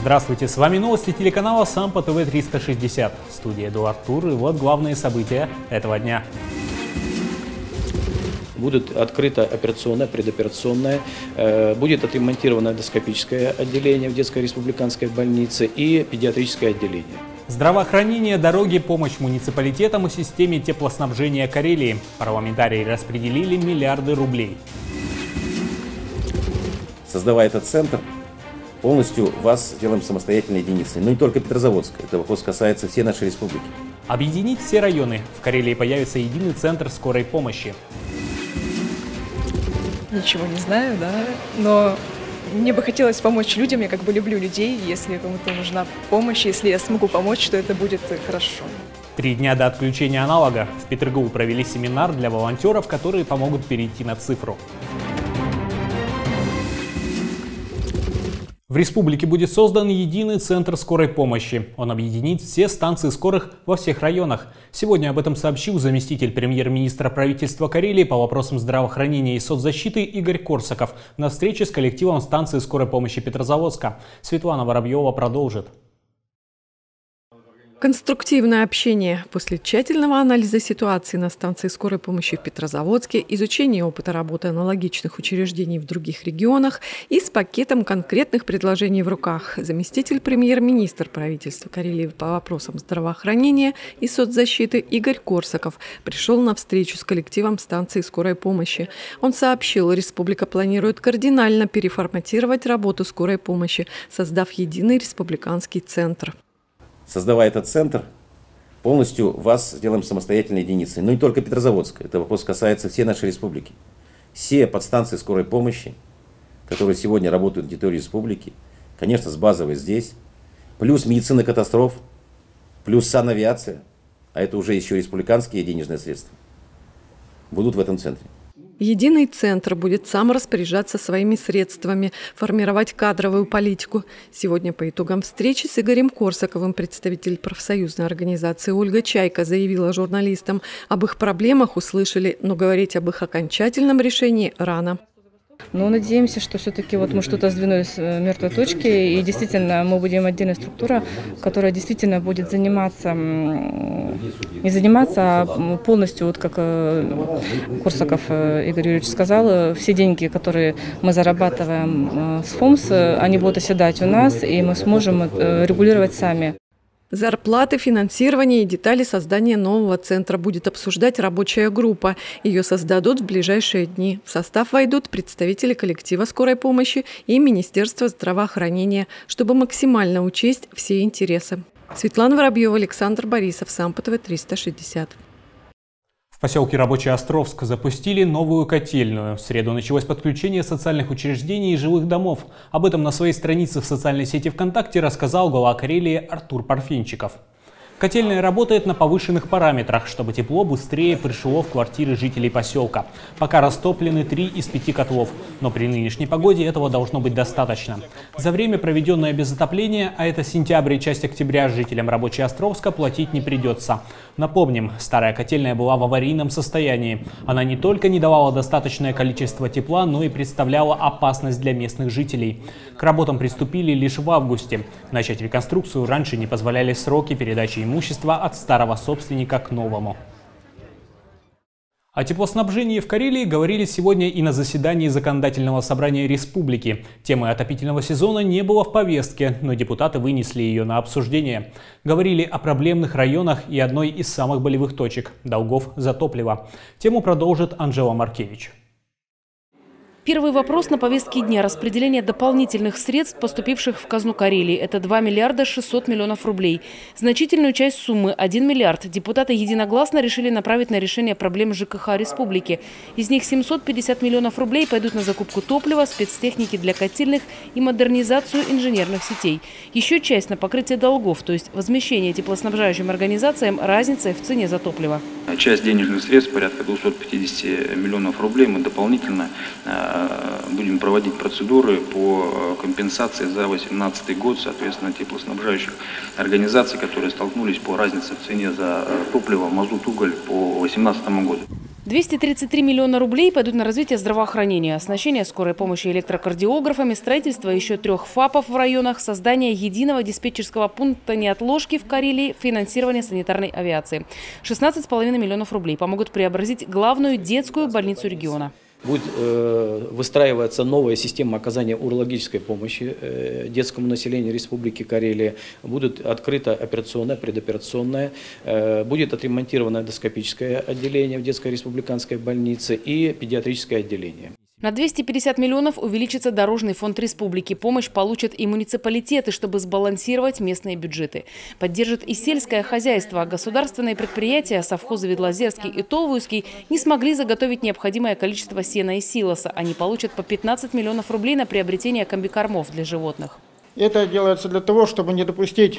Здравствуйте, с вами новости телеканала Сампо ТВ 360. В студии Эдуард Тур и вот главные события этого дня. Будет открыто операционное, предоперационное, э, будет отремонтировано эндоскопическое отделение в детской республиканской больнице и педиатрическое отделение. Здравоохранение, дороги, помощь муниципалитетам и системе теплоснабжения Карелии. Парламентарии распределили миллиарды рублей. Создавая этот центр, полностью вас сделаем самостоятельной единицей. Но не только Петрозаводска, это вопрос касается всей нашей республики. Объединить все районы. В Карелии появится единый центр скорой помощи. Ничего не знаю, да, но мне бы хотелось помочь людям, я как бы люблю людей, если кому-то нужна помощь, если я смогу помочь, то это будет хорошо. Три дня до отключения аналога в Петрогу провели семинар для волонтеров, которые помогут перейти на цифру. Республике будет создан единый центр скорой помощи. Он объединит все станции скорых во всех районах. Сегодня об этом сообщил заместитель премьер-министра правительства Карелии по вопросам здравоохранения и соцзащиты Игорь Корсаков на встрече с коллективом станции скорой помощи Петрозаводска. Светлана Воробьева продолжит. Конструктивное общение после тщательного анализа ситуации на станции скорой помощи в Петрозаводске, изучения опыта работы аналогичных учреждений в других регионах и с пакетом конкретных предложений в руках заместитель премьер-министр правительства Карелии по вопросам здравоохранения и соцзащиты Игорь Корсаков пришел на встречу с коллективом станции скорой помощи. Он сообщил, республика планирует кардинально переформатировать работу скорой помощи, создав единый республиканский центр создавая этот центр, полностью вас сделаем самостоятельной единицей. Но не только Петрозаводска, это вопрос касается всей нашей республики. Все подстанции скорой помощи, которые сегодня работают на территории республики, конечно, с базовой здесь, плюс медицина катастроф, плюс санавиация, а это уже еще республиканские денежные средства, будут в этом центре. Единый центр будет сам распоряжаться своими средствами, формировать кадровую политику. Сегодня по итогам встречи с Игорем Корсаковым представитель профсоюзной организации Ольга Чайка заявила журналистам, об их проблемах услышали, но говорить об их окончательном решении рано. Но надеемся, что все-таки вот мы что-то сдвинули с э, мертвой точки, и действительно мы будем отдельная структура, которая действительно будет заниматься, не заниматься, а полностью, вот как э, Курсаков э, Игорь Юрьевич сказал, все деньги, которые мы зарабатываем с ФОМС, они будут оседать у нас, и мы сможем регулировать сами. Зарплаты, финансирование и детали создания нового центра будет обсуждать рабочая группа. Ее создадут в ближайшие дни. В состав войдут представители коллектива скорой помощи и Министерства здравоохранения, чтобы максимально учесть все интересы. Светлана Воробьева, Александр Борисов, Сампотова, 360. В поселке Рабочий Островск запустили новую котельную. В среду началось подключение социальных учреждений и жилых домов. Об этом на своей странице в социальной сети ВКонтакте рассказал глава Карелии Артур Парфинчиков. Котельная работает на повышенных параметрах, чтобы тепло быстрее пришло в квартиры жителей поселка. Пока растоплены три из пяти котлов, но при нынешней погоде этого должно быть достаточно. За время, проведенное без отопления, а это сентябрь и часть октября, жителям Рабочей Островска платить не придется. Напомним, старая котельная была в аварийном состоянии. Она не только не давала достаточное количество тепла, но и представляла опасность для местных жителей. К работам приступили лишь в августе. Начать реконструкцию раньше не позволяли сроки передачи имущества от старого собственника к новому. О теплоснабжении в Карелии говорили сегодня и на заседании Законодательного собрания республики. Темы отопительного сезона не было в повестке, но депутаты вынесли ее на обсуждение. Говорили о проблемных районах и одной из самых болевых точек – долгов за топливо. Тему продолжит Анжела Маркевич. Первый вопрос на повестке дня – распределение дополнительных средств, поступивших в казну Карелии. Это 2 миллиарда 600 миллионов рублей. Значительную часть суммы – 1 миллиард. Депутаты единогласно решили направить на решение проблем ЖКХ республики. Из них 750 миллионов рублей пойдут на закупку топлива, спецтехники для котельных и модернизацию инженерных сетей. Еще часть на покрытие долгов, то есть возмещение теплоснабжающим организациям разницы в цене за топливо. Часть денежных средств, порядка 250 миллионов рублей, мы дополнительно э, будем проводить процедуры по э, компенсации за 2018 год, соответственно, теплоснабжающих организаций, которые столкнулись по разнице в цене за э, топливо, мазут, уголь по 2018 году. 233 миллиона рублей пойдут на развитие здравоохранения, оснащение скорой помощи электрокардиографами, строительство еще трех ФАПов в районах, создание единого диспетчерского пункта неотложки в Карелии, финансирование санитарной авиации. 16,5 миллионов рублей помогут преобразить главную детскую больницу региона. Будет э, выстраиваться новая система оказания урологической помощи э, детскому населению Республики Карелия. Будет открыта операционная, предоперационная. Э, будет отремонтировано эндоскопическое отделение в детской республиканской больнице и педиатрическое отделение. На 250 миллионов увеличится дорожный фонд республики. Помощь получат и муниципалитеты, чтобы сбалансировать местные бюджеты. Поддержит и сельское хозяйство. Государственные предприятия, совхозы Ведлозерский и Толвуйский не смогли заготовить необходимое количество сена и силоса. Они получат по 15 миллионов рублей на приобретение комбикормов для животных. Это делается для того, чтобы не допустить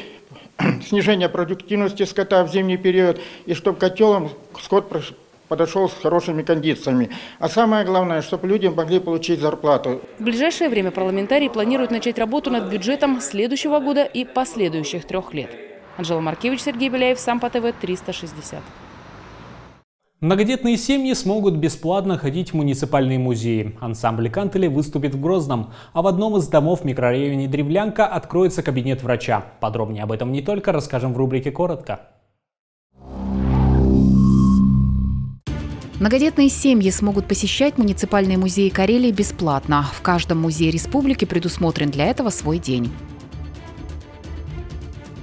снижения продуктивности скота в зимний период и чтобы котелом скот подошел с хорошими кондициями. А самое главное, чтобы люди могли получить зарплату. В ближайшее время парламентарии планируют начать работу над бюджетом следующего года и последующих трех лет. Анжела Маркевич, Сергей Беляев, Сампа ТВ, 360. Многодетные семьи смогут бесплатно ходить в муниципальные музеи. Ансамбль Кантели выступит в Грозном, а в одном из домов в микрорайоне Древлянка откроется кабинет врача. Подробнее об этом не только расскажем в рубрике «Коротко». Многодетные семьи смогут посещать муниципальные музеи Карелии бесплатно. В каждом музее республики предусмотрен для этого свой день.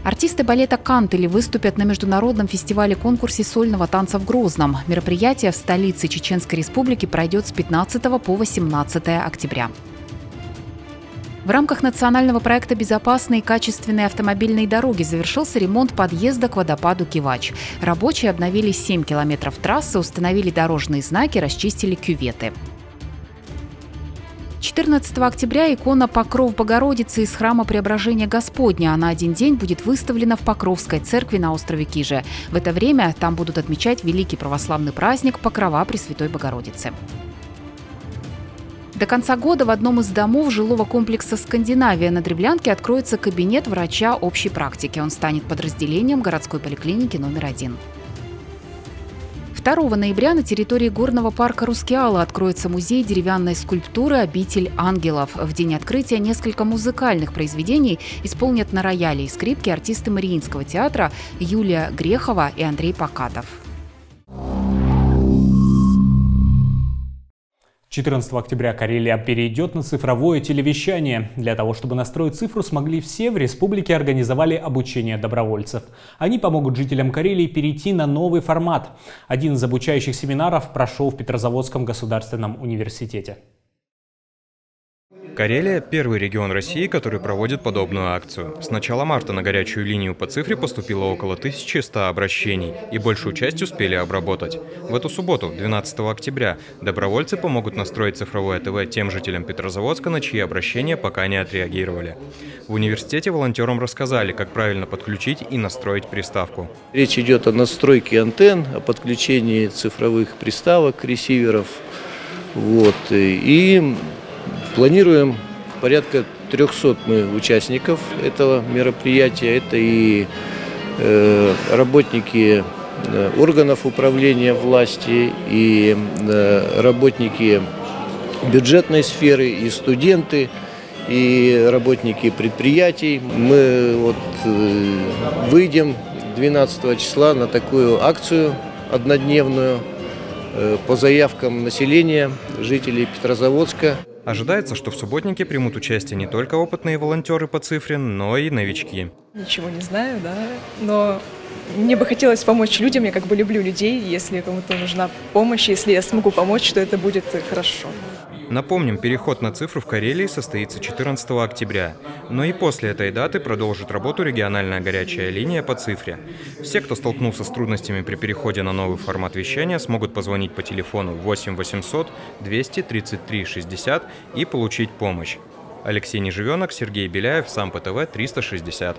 Артисты балета «Кантели» выступят на международном фестивале-конкурсе сольного танца в Грозном. Мероприятие в столице Чеченской Республики пройдет с 15 по 18 октября. В рамках национального проекта «Безопасные и качественные автомобильные дороги» завершился ремонт подъезда к водопаду Кивач. Рабочие обновили 7 километров трассы, установили дорожные знаки, расчистили кюветы. 14 октября икона «Покров Богородицы» из храма Преображения Господня. на один день будет выставлена в Покровской церкви на острове Киже. В это время там будут отмечать великий православный праздник Покрова Пресвятой Богородицы. До конца года в одном из домов жилого комплекса «Скандинавия» на Древлянке откроется кабинет врача общей практики. Он станет подразделением городской поликлиники номер один. 2 ноября на территории горного парка Рускеала откроется музей деревянной скульптуры «Обитель ангелов». В день открытия несколько музыкальных произведений исполнят на рояле и скрипке артисты Мариинского театра Юлия Грехова и Андрей Покатов. 14 октября Карелия перейдет на цифровое телевещание. Для того, чтобы настроить цифру, смогли все в республике организовали обучение добровольцев. Они помогут жителям Карелии перейти на новый формат. Один из обучающих семинаров прошел в Петрозаводском государственном университете. Карелия – первый регион России, который проводит подобную акцию. С начала марта на горячую линию по цифре поступило около 1100 обращений, и большую часть успели обработать. В эту субботу, 12 октября, добровольцы помогут настроить цифровое ТВ тем жителям Петрозаводска, на чьи обращения пока не отреагировали. В университете волонтерам рассказали, как правильно подключить и настроить приставку. Речь идет о настройке антенн, о подключении цифровых приставок, ресиверов. Вот. И Планируем порядка 300 мы участников этого мероприятия. Это и э, работники э, органов управления власти, и э, работники бюджетной сферы, и студенты, и работники предприятий. Мы вот выйдем 12 числа на такую акцию однодневную по заявкам населения, жителей Петрозаводска. Ожидается, что в субботнике примут участие не только опытные волонтеры по цифре, но и новички. Ничего не знаю, да, но мне бы хотелось помочь людям, я как бы люблю людей, если кому-то нужна помощь, если я смогу помочь, то это будет хорошо. Напомним, переход на цифру в Карелии состоится 14 октября. Но и после этой даты продолжит работу региональная горячая линия по цифре. Все, кто столкнулся с трудностями при переходе на новый формат вещания, смогут позвонить по телефону 8 800 233 60 и получить помощь. Алексей Неживенок, Сергей Беляев, Сам ПТВ 360.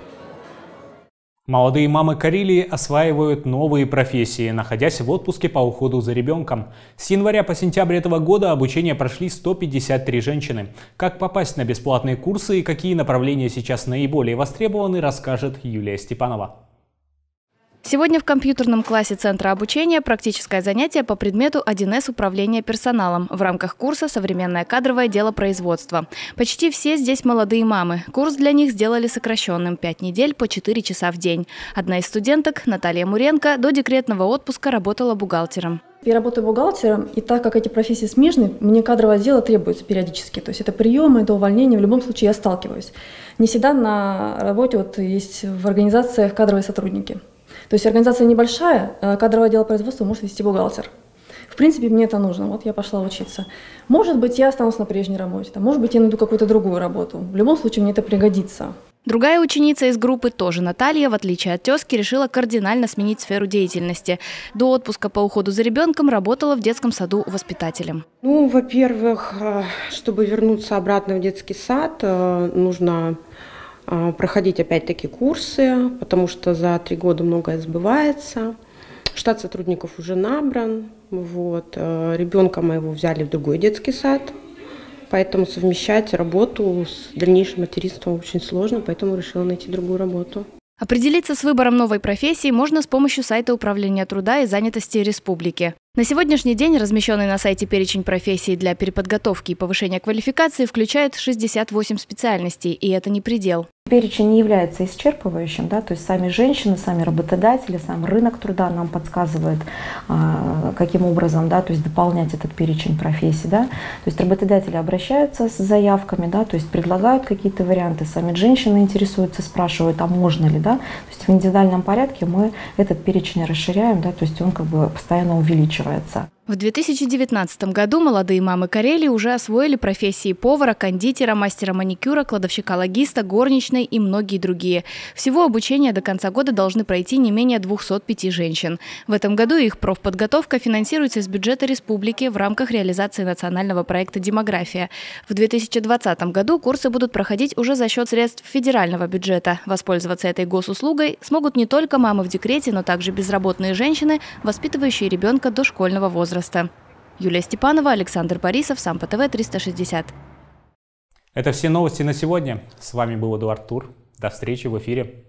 Молодые мамы Карелии осваивают новые профессии, находясь в отпуске по уходу за ребенком. С января по сентябрь этого года обучение прошли 153 женщины. Как попасть на бесплатные курсы и какие направления сейчас наиболее востребованы, расскажет Юлия Степанова. Сегодня в компьютерном классе Центра обучения практическое занятие по предмету 1С управления персоналом в рамках курса «Современное кадровое дело производства». Почти все здесь молодые мамы. Курс для них сделали сокращенным – 5 недель по 4 часа в день. Одна из студенток, Наталья Муренко, до декретного отпуска работала бухгалтером. Я работаю бухгалтером, и так как эти профессии смежны, мне кадровое дело требуется периодически. То есть это приемы, это увольнение, в любом случае я сталкиваюсь. Не всегда на работе вот есть в организациях кадровые сотрудники. То есть организация небольшая, а кадровое дело производства может вести бухгалтер. В принципе, мне это нужно. Вот я пошла учиться. Может быть, я останусь на прежней работе. Там, может быть, я найду какую-то другую работу. В любом случае, мне это пригодится. Другая ученица из группы, тоже Наталья, в отличие от тезки, решила кардинально сменить сферу деятельности. До отпуска по уходу за ребенком работала в детском саду воспитателем. Ну, во-первых, э, чтобы вернуться обратно в детский сад, э, нужно проходить опять-таки курсы, потому что за три года многое сбывается. Штат сотрудников уже набран. Вот. Э, ребенка моего взяли в другой детский сад, поэтому совмещать работу с дальнейшим материнством очень сложно, поэтому решила найти другую работу. Определиться с выбором новой профессии можно с помощью сайта Управления труда и занятости республики. На сегодняшний день размещенный на сайте перечень профессий для переподготовки и повышения квалификации включает 68 специальностей, и это не предел. Перечень не является исчерпывающим, да, то есть сами женщины, сами работодатели, сам рынок труда нам подсказывает, а, каким образом, да, то есть дополнять этот перечень профессий, да, то есть работодатели обращаются с заявками, да, то есть предлагают какие-то варианты, сами женщины интересуются, спрашивают, а можно ли, да, то есть в индивидуальном порядке мы этот перечень расширяем, да, то есть он как бы постоянно увеличивается планируется. В 2019 году молодые мамы Карелии уже освоили профессии повара, кондитера, мастера маникюра, кладовщика-логиста, горничной и многие другие. Всего обучение до конца года должны пройти не менее 205 женщин. В этом году их профподготовка финансируется из бюджета республики в рамках реализации национального проекта «Демография». В 2020 году курсы будут проходить уже за счет средств федерального бюджета. Воспользоваться этой госуслугой смогут не только мамы в декрете, но также безработные женщины, воспитывающие ребенка до школьного возраста возраста. Юлия Степанова, Александр Борисов, Сам по ТВ 360. Это все новости на сегодня. С вами был Эдуард Тур. До встречи в эфире.